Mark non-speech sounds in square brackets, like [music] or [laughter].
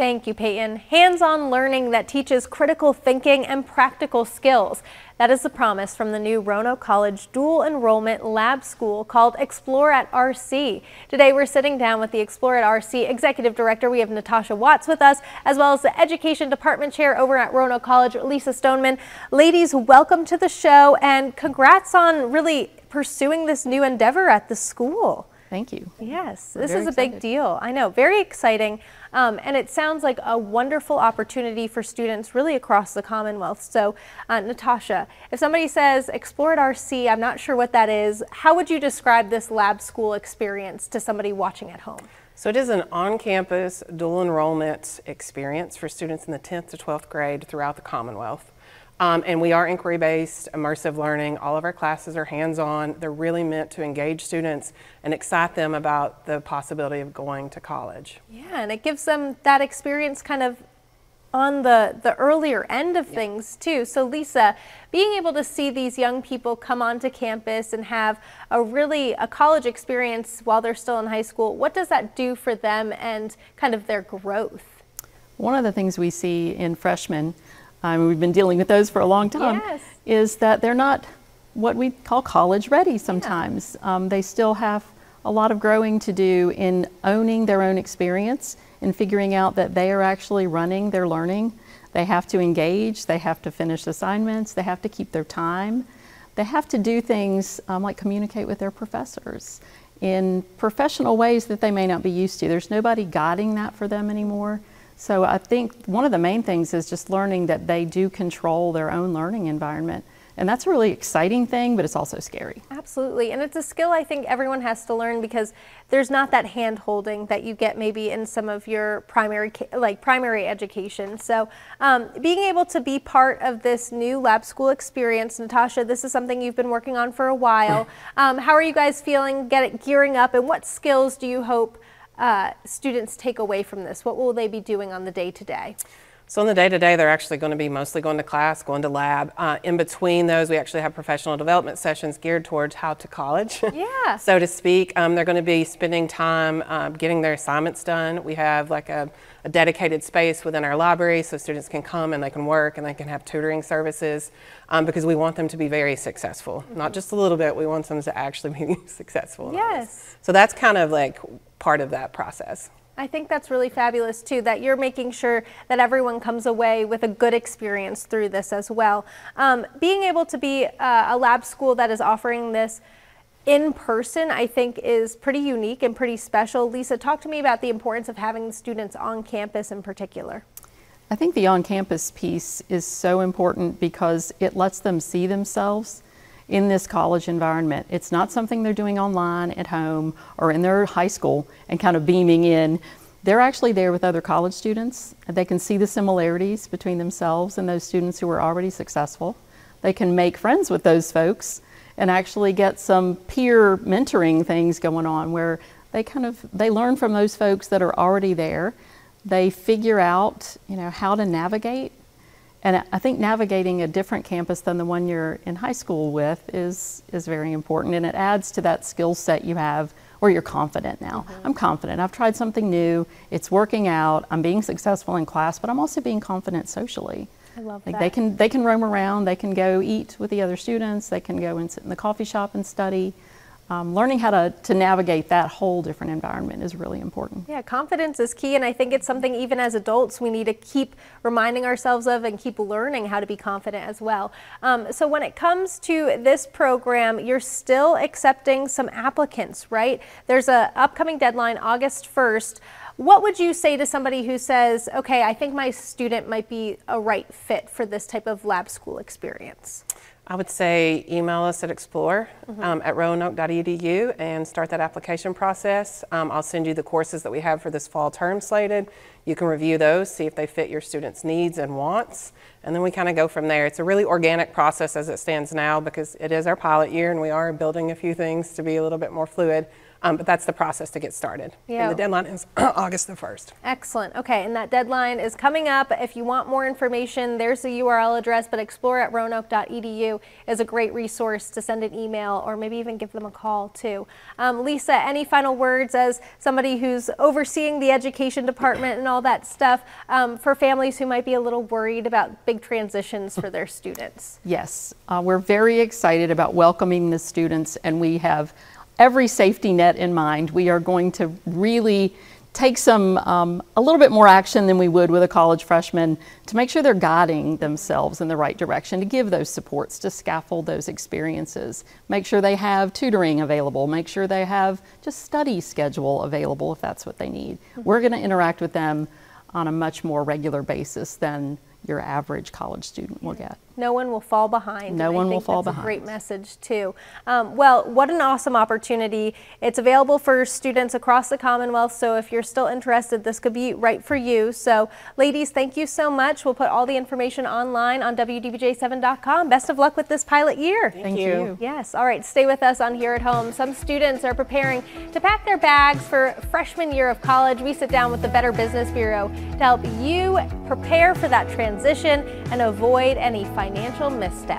Thank you, Peyton. Hands-on learning that teaches critical thinking and practical skills. That is the promise from the new Roanoke College dual enrollment lab school called Explore at RC. Today we're sitting down with the Explore at RC Executive Director. We have Natasha Watts with us, as well as the Education Department Chair over at Roanoke College, Lisa Stoneman. Ladies, welcome to the show and congrats on really pursuing this new endeavor at the school. Thank you. Yes, this is a excited. big deal. I know, very exciting. Um, and it sounds like a wonderful opportunity for students really across the Commonwealth. So, uh, Natasha, if somebody says Explore at RC, I'm not sure what that is, how would you describe this lab school experience to somebody watching at home? So it is an on-campus dual enrollment experience for students in the 10th to 12th grade throughout the Commonwealth. Um, and we are inquiry-based, immersive learning. All of our classes are hands-on. They're really meant to engage students and excite them about the possibility of going to college. Yeah, and it gives them that experience kind of on the, the earlier end of things too. So Lisa, being able to see these young people come onto campus and have a really a college experience while they're still in high school, what does that do for them and kind of their growth? One of the things we see in freshmen um, we've been dealing with those for a long time, yes. is that they're not what we call college ready sometimes. Yeah. Um, they still have a lot of growing to do in owning their own experience and figuring out that they are actually running their learning. They have to engage, they have to finish assignments, they have to keep their time. They have to do things um, like communicate with their professors in professional ways that they may not be used to. There's nobody guiding that for them anymore. So I think one of the main things is just learning that they do control their own learning environment. And that's a really exciting thing, but it's also scary. Absolutely. And it's a skill I think everyone has to learn because there's not that hand holding that you get maybe in some of your primary like primary education. So um, being able to be part of this new lab school experience, Natasha, this is something you've been working on for a while. Um, how are you guys feeling get it gearing up and what skills do you hope uh, students take away from this? What will they be doing on the day to day? So on the day-to-day, they're actually going to be mostly going to class, going to lab. Uh, in between those, we actually have professional development sessions geared towards how to college, [laughs] yeah. so to speak. Um, they're going to be spending time uh, getting their assignments done. We have like a, a, dedicated space within our library so students can come and they can work and they can have tutoring services um, because we want them to be very successful. Mm -hmm. Not just a little bit, we want them to actually be [laughs] successful. Yes. So that's kind of like part of that process. I think that's really fabulous too, that you're making sure that everyone comes away with a good experience through this as well. Um, being able to be uh, a lab school that is offering this in person, I think is pretty unique and pretty special. Lisa, talk to me about the importance of having students on campus in particular. I think the on-campus piece is so important because it lets them see themselves in this college environment. It's not something they're doing online at home or in their high school and kind of beaming in. They're actually there with other college students. They can see the similarities between themselves and those students who are already successful. They can make friends with those folks and actually get some peer mentoring things going on where they kind of they learn from those folks that are already there. They figure out, you know, how to navigate and I think navigating a different campus than the one you're in high school with is, is very important. And it adds to that skill set you have where you're confident now. Mm -hmm. I'm confident. I've tried something new. It's working out. I'm being successful in class, but I'm also being confident socially. I love like that. They can, they can roam around. They can go eat with the other students. They can go and sit in the coffee shop and study um, learning how to, to navigate that whole different environment is really important. Yeah, confidence is key, and I think it's something even as adults we need to keep reminding ourselves of and keep learning how to be confident as well. Um, so when it comes to this program, you're still accepting some applicants, right? There's a upcoming deadline, August 1st. What would you say to somebody who says, okay, I think my student might be a right fit for this type of lab school experience? I would say email us at explore mm -hmm. um, at roanoke.edu and start that application process. Um, I'll send you the courses that we have for this fall term slated. You can review those, see if they fit your students' needs and wants, and then we kind of go from there. It's a really organic process as it stands now because it is our pilot year and we are building a few things to be a little bit more fluid. Um, but that's the process to get started. Yeah. And the deadline is [clears throat] August the 1st. Excellent. Okay, and that deadline is coming up. If you want more information, there's the URL address, but explore at roanoke.edu is a great resource to send an email or maybe even give them a call too. Um, Lisa, any final words as somebody who's overseeing the education department and all that stuff um, for families who might be a little worried about big transitions for their students? Yes, uh, we're very excited about welcoming the students, and we have every safety net in mind. We are going to really take some um, a little bit more action than we would with a college freshman to make sure they're guiding themselves in the right direction to give those supports to scaffold those experiences. Make sure they have tutoring available. Make sure they have just study schedule available if that's what they need. We're going to interact with them on a much more regular basis than your average college student will get No one will fall behind. No and one will fall that's A great message too. Um, well, what an awesome opportunity! It's available for students across the Commonwealth. So if you're still interested, this could be right for you. So, ladies, thank you so much. We'll put all the information online on WDBJ7.com. Best of luck with this pilot year. thank you. you. Yes. All right. Stay with us on Here at Home. Some students are preparing to pack their bags for freshman year of college. We sit down with the Better Business Bureau to help you prepare for that transition and avoid any financial missteps.